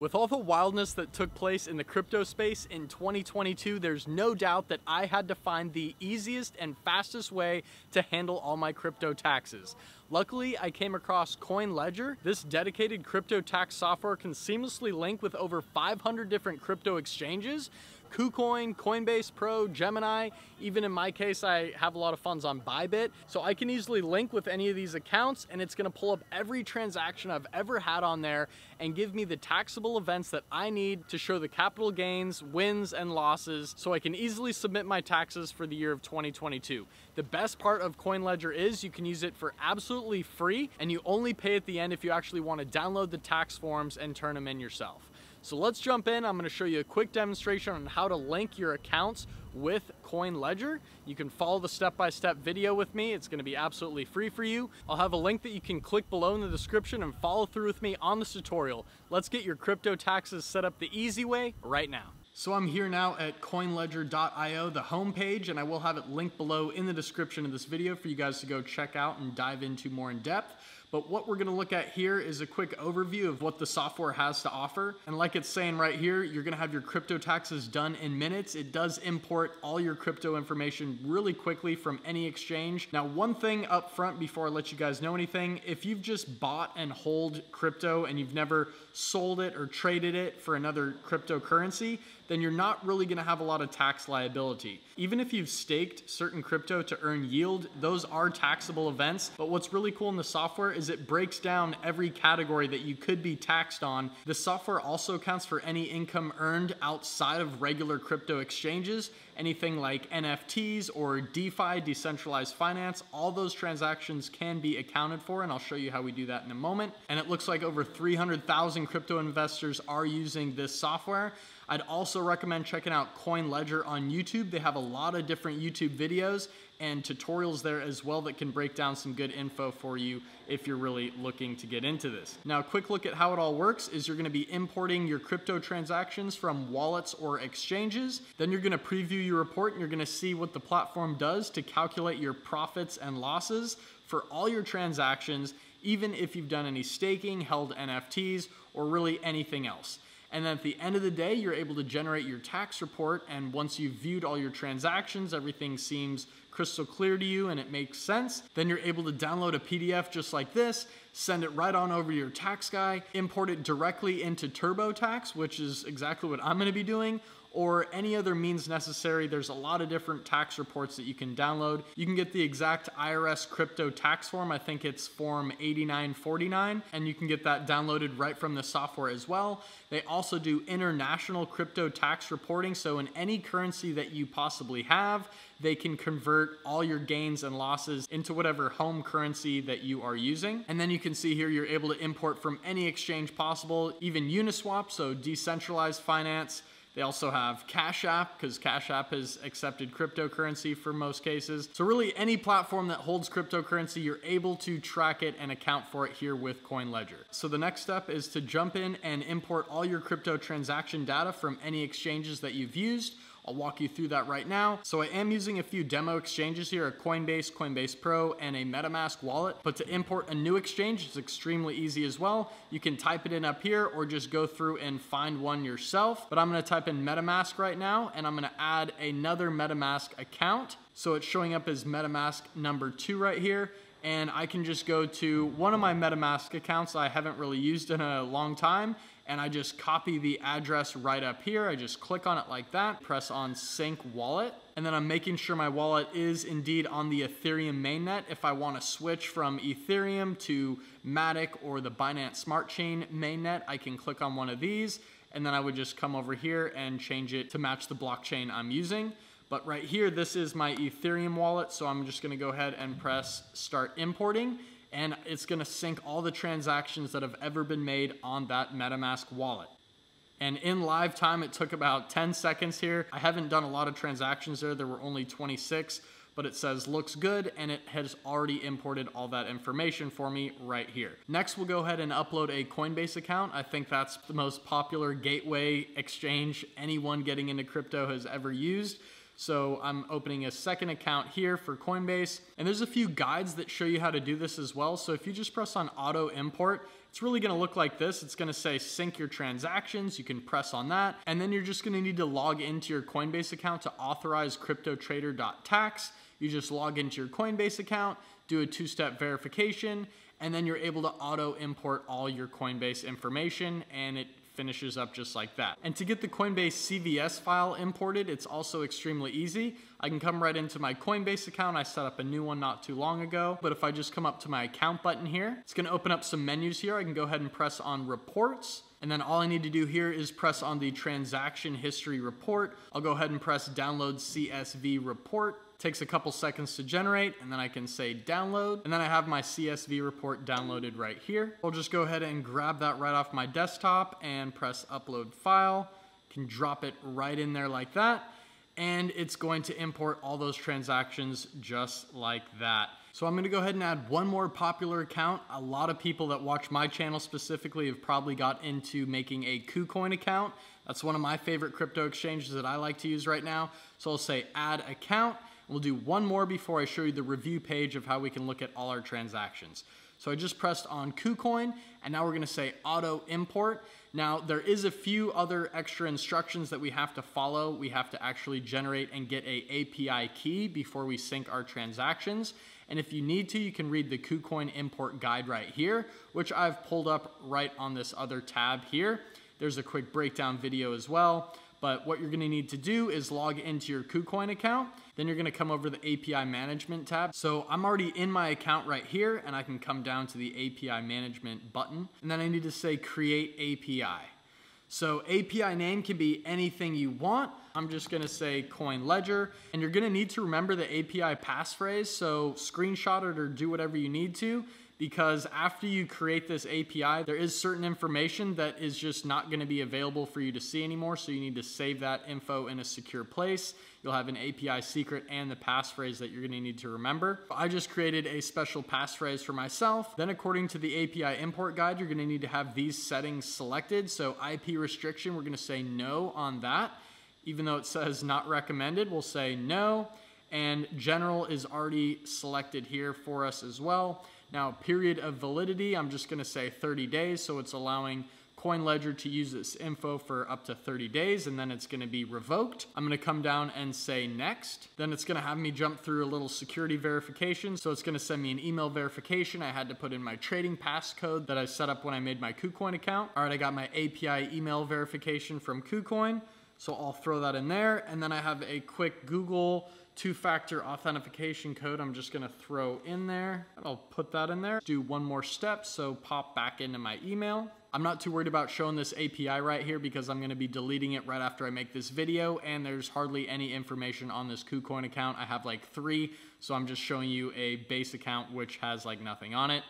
With all the wildness that took place in the crypto space in 2022, there's no doubt that I had to find the easiest and fastest way to handle all my crypto taxes. Luckily, I came across CoinLedger. This dedicated crypto tax software can seamlessly link with over 500 different crypto exchanges, KuCoin, Coinbase Pro, Gemini. Even in my case, I have a lot of funds on Bybit. So I can easily link with any of these accounts and it's gonna pull up every transaction I've ever had on there and give me the taxable events that I need to show the capital gains, wins, and losses so I can easily submit my taxes for the year of 2022. The best part of CoinLedger is you can use it for absolutely free and you only pay at the end if you actually wanna download the tax forms and turn them in yourself. So let's jump in. I'm gonna show you a quick demonstration on how to link your accounts with CoinLedger. You can follow the step-by-step -step video with me. It's gonna be absolutely free for you. I'll have a link that you can click below in the description and follow through with me on this tutorial. Let's get your crypto taxes set up the easy way right now. So I'm here now at coinledger.io, the homepage, and I will have it linked below in the description of this video for you guys to go check out and dive into more in depth. But what we're gonna look at here is a quick overview of what the software has to offer. And like it's saying right here, you're gonna have your crypto taxes done in minutes. It does import all your crypto information really quickly from any exchange. Now, one thing up front before I let you guys know anything, if you've just bought and hold crypto and you've never sold it or traded it for another cryptocurrency, then you're not really gonna have a lot of tax liability. Even if you've staked certain crypto to earn yield, those are taxable events. But what's really cool in the software is it breaks down every category that you could be taxed on. The software also accounts for any income earned outside of regular crypto exchanges, anything like NFTs or DeFi, decentralized finance, all those transactions can be accounted for, and I'll show you how we do that in a moment. And it looks like over 300,000 crypto investors are using this software. I'd also recommend checking out CoinLedger on YouTube. They have a lot of different YouTube videos and tutorials there as well that can break down some good info for you if you're really looking to get into this. Now, a quick look at how it all works is you're gonna be importing your crypto transactions from wallets or exchanges. Then you're gonna preview your report and you're gonna see what the platform does to calculate your profits and losses for all your transactions, even if you've done any staking, held NFTs, or really anything else. And then at the end of the day, you're able to generate your tax report. And once you've viewed all your transactions, everything seems crystal clear to you and it makes sense. Then you're able to download a PDF just like this, send it right on over to your tax guy, import it directly into TurboTax, which is exactly what I'm gonna be doing, or any other means necessary. There's a lot of different tax reports that you can download. You can get the exact IRS crypto tax form. I think it's form 8949, and you can get that downloaded right from the software as well. They also do international crypto tax reporting. So in any currency that you possibly have, they can convert all your gains and losses into whatever home currency that you are using. And then you can see here, you're able to import from any exchange possible, even Uniswap, so decentralized finance, they also have Cash App because Cash App has accepted cryptocurrency for most cases. So really any platform that holds cryptocurrency, you're able to track it and account for it here with CoinLedger. So the next step is to jump in and import all your crypto transaction data from any exchanges that you've used. I'll walk you through that right now. So I am using a few demo exchanges here, a Coinbase, Coinbase Pro, and a MetaMask wallet. But to import a new exchange, it's extremely easy as well. You can type it in up here or just go through and find one yourself. But I'm gonna type in MetaMask right now, and I'm gonna add another MetaMask account. So it's showing up as MetaMask number two right here and I can just go to one of my MetaMask accounts I haven't really used in a long time and I just copy the address right up here. I just click on it like that, press on sync wallet, and then I'm making sure my wallet is indeed on the Ethereum mainnet. If I wanna switch from Ethereum to Matic or the Binance Smart Chain mainnet, I can click on one of these, and then I would just come over here and change it to match the blockchain I'm using. But right here, this is my Ethereum wallet, so I'm just gonna go ahead and press start importing and it's gonna sync all the transactions that have ever been made on that MetaMask wallet. And in live time, it took about 10 seconds here. I haven't done a lot of transactions there. There were only 26, but it says looks good and it has already imported all that information for me right here. Next, we'll go ahead and upload a Coinbase account. I think that's the most popular gateway exchange anyone getting into crypto has ever used. So I'm opening a second account here for Coinbase. And there's a few guides that show you how to do this as well. So if you just press on auto import, it's really gonna look like this. It's gonna say sync your transactions. You can press on that. And then you're just gonna need to log into your Coinbase account to authorize cryptotrader.tax. You just log into your Coinbase account, do a two-step verification, and then you're able to auto import all your Coinbase information and it finishes up just like that. And to get the Coinbase CVS file imported, it's also extremely easy. I can come right into my Coinbase account. I set up a new one not too long ago. But if I just come up to my account button here, it's gonna open up some menus here. I can go ahead and press on reports. And then all I need to do here is press on the transaction history report. I'll go ahead and press download CSV report takes a couple seconds to generate and then I can say download and then I have my CSV report downloaded right here. I'll just go ahead and grab that right off my desktop and press upload file. Can drop it right in there like that and it's going to import all those transactions just like that. So I'm gonna go ahead and add one more popular account. A lot of people that watch my channel specifically have probably got into making a KuCoin account. That's one of my favorite crypto exchanges that I like to use right now. So I'll say add account We'll do one more before I show you the review page of how we can look at all our transactions. So I just pressed on KuCoin and now we're gonna say auto import. Now there is a few other extra instructions that we have to follow. We have to actually generate and get a API key before we sync our transactions. And if you need to, you can read the KuCoin import guide right here, which I've pulled up right on this other tab here. There's a quick breakdown video as well. But what you're gonna need to do is log into your KuCoin account. Then you're gonna come over the API management tab. So I'm already in my account right here and I can come down to the API management button. And then I need to say create API. So API name can be anything you want. I'm just gonna say coin ledger and you're gonna need to remember the API passphrase. So screenshot it or do whatever you need to because after you create this API, there is certain information that is just not gonna be available for you to see anymore. So you need to save that info in a secure place. You'll have an API secret and the passphrase that you're gonna need to remember. I just created a special passphrase for myself. Then according to the API import guide, you're gonna need to have these settings selected. So IP restriction, we're gonna say no on that. Even though it says not recommended, we'll say no. And general is already selected here for us as well. Now, period of validity, I'm just gonna say 30 days, so it's allowing CoinLedger to use this info for up to 30 days and then it's gonna be revoked. I'm gonna come down and say next. Then it's gonna have me jump through a little security verification. So it's gonna send me an email verification. I had to put in my trading passcode that I set up when I made my KuCoin account. All right, I got my API email verification from KuCoin. So I'll throw that in there. And then I have a quick Google two-factor authentication code I'm just gonna throw in there. I'll put that in there. Do one more step, so pop back into my email. I'm not too worried about showing this API right here because I'm gonna be deleting it right after I make this video and there's hardly any information on this KuCoin account. I have like three, so I'm just showing you a base account which has like nothing on it.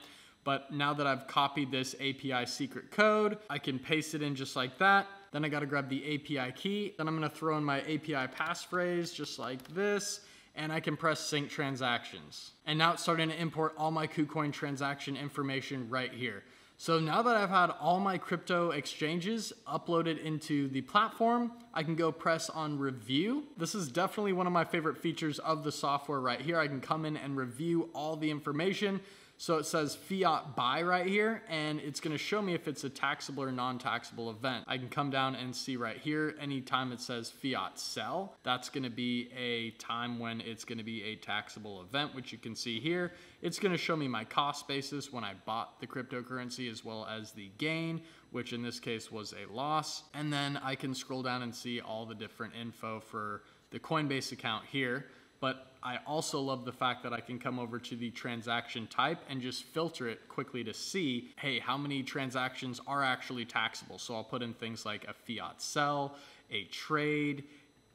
But now that I've copied this API secret code, I can paste it in just like that. Then I gotta grab the API key. Then I'm gonna throw in my API passphrase just like this and I can press sync transactions. And now it's starting to import all my KuCoin transaction information right here. So now that I've had all my crypto exchanges uploaded into the platform, I can go press on review. This is definitely one of my favorite features of the software right here. I can come in and review all the information. So it says fiat buy right here, and it's gonna show me if it's a taxable or non-taxable event. I can come down and see right here, anytime it says fiat sell, that's gonna be a time when it's gonna be a taxable event, which you can see here. It's gonna show me my cost basis when I bought the cryptocurrency as well as the gain, which in this case was a loss. And then I can scroll down and see all the different info for the Coinbase account here but I also love the fact that I can come over to the transaction type and just filter it quickly to see, hey, how many transactions are actually taxable. So I'll put in things like a fiat sell, a trade,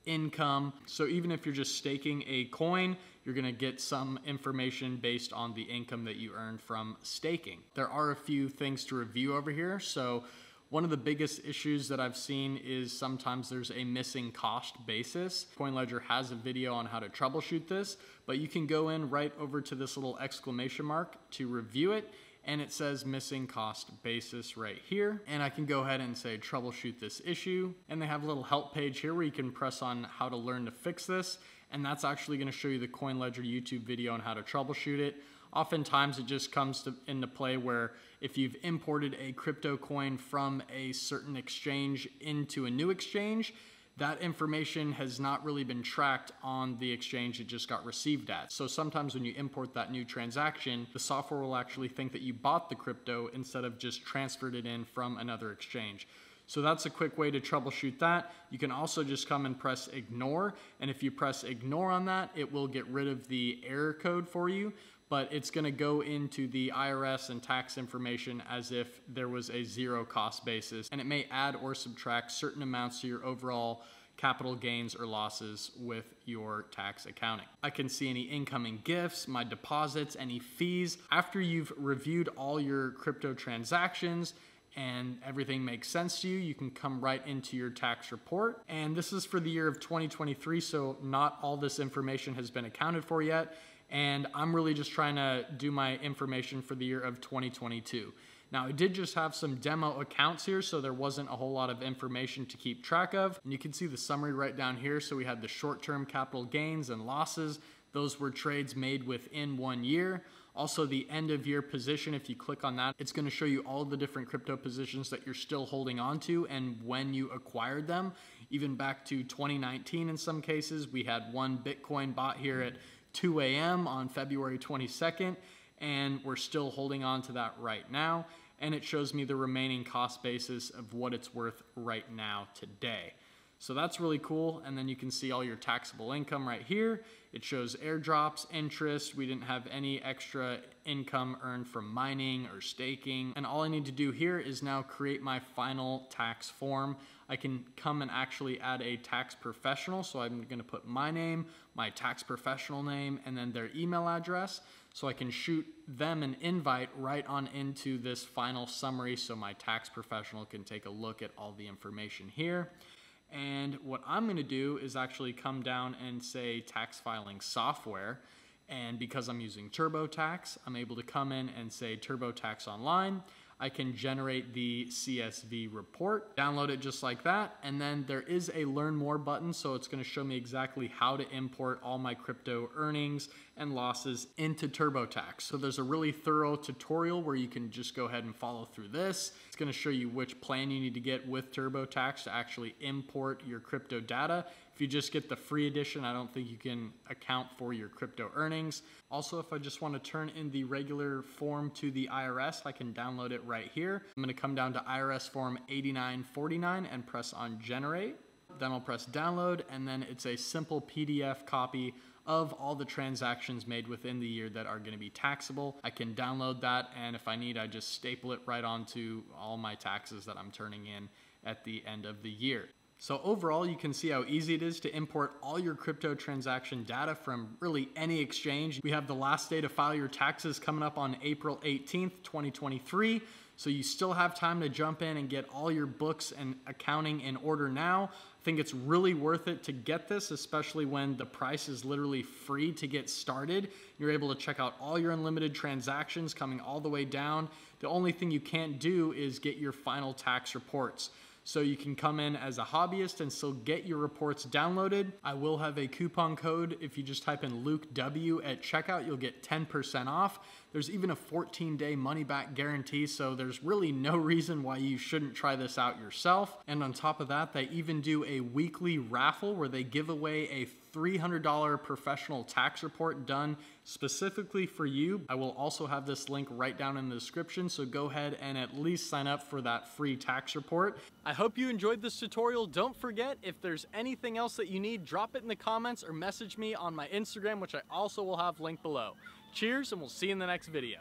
income. So even if you're just staking a coin, you're gonna get some information based on the income that you earned from staking. There are a few things to review over here. So one of the biggest issues that I've seen is sometimes there's a missing cost basis. CoinLedger has a video on how to troubleshoot this, but you can go in right over to this little exclamation mark to review it and it says missing cost basis right here. And I can go ahead and say troubleshoot this issue. And they have a little help page here where you can press on how to learn to fix this. And that's actually gonna show you the CoinLedger YouTube video on how to troubleshoot it. Oftentimes it just comes to, into play where if you've imported a crypto coin from a certain exchange into a new exchange, that information has not really been tracked on the exchange it just got received at. So sometimes when you import that new transaction, the software will actually think that you bought the crypto instead of just transferred it in from another exchange. So that's a quick way to troubleshoot that. You can also just come and press ignore. And if you press ignore on that, it will get rid of the error code for you but it's going to go into the IRS and tax information as if there was a zero cost basis, and it may add or subtract certain amounts to your overall capital gains or losses with your tax accounting. I can see any incoming gifts, my deposits, any fees. After you've reviewed all your crypto transactions, and everything makes sense to you, you can come right into your tax report. And this is for the year of 2023, so not all this information has been accounted for yet and I'm really just trying to do my information for the year of 2022. Now, I did just have some demo accounts here, so there wasn't a whole lot of information to keep track of. And you can see the summary right down here. So we had the short-term capital gains and losses. Those were trades made within one year. Also the end of year position, if you click on that, it's gonna show you all the different crypto positions that you're still holding on to and when you acquired them. Even back to 2019 in some cases, we had one Bitcoin bought here at 2 a.m. on February 22nd, and we're still holding on to that right now. And it shows me the remaining cost basis of what it's worth right now today. So that's really cool. And then you can see all your taxable income right here. It shows airdrops, interest. We didn't have any extra income earned from mining or staking. And all I need to do here is now create my final tax form. I can come and actually add a tax professional. So I'm gonna put my name, my tax professional name, and then their email address. So I can shoot them an invite right on into this final summary so my tax professional can take a look at all the information here. And what I'm gonna do is actually come down and say tax filing software. And because I'm using TurboTax, I'm able to come in and say TurboTax Online. I can generate the CSV report, download it just like that, and then there is a learn more button, so it's gonna show me exactly how to import all my crypto earnings and losses into TurboTax. So there's a really thorough tutorial where you can just go ahead and follow through this. It's gonna show you which plan you need to get with TurboTax to actually import your crypto data. If you just get the free edition, I don't think you can account for your crypto earnings. Also, if I just wanna turn in the regular form to the IRS, I can download it right here. I'm gonna come down to IRS form 8949 and press on generate. Then I'll press download and then it's a simple PDF copy of all the transactions made within the year that are going to be taxable. I can download that and if I need, I just staple it right onto all my taxes that I'm turning in at the end of the year. So overall, you can see how easy it is to import all your crypto transaction data from really any exchange. We have the last day to file your taxes coming up on April 18th, 2023. So you still have time to jump in and get all your books and accounting in order now. I think it's really worth it to get this, especially when the price is literally free to get started. You're able to check out all your unlimited transactions coming all the way down. The only thing you can't do is get your final tax reports. So you can come in as a hobbyist and still get your reports downloaded. I will have a coupon code. If you just type in Luke W at checkout, you'll get 10% off. There's even a 14 day money back guarantee, so there's really no reason why you shouldn't try this out yourself. And on top of that, they even do a weekly raffle where they give away a $300 professional tax report done specifically for you. I will also have this link right down in the description, so go ahead and at least sign up for that free tax report. I hope you enjoyed this tutorial. Don't forget, if there's anything else that you need, drop it in the comments or message me on my Instagram, which I also will have linked below. Cheers, and we'll see you in the next video.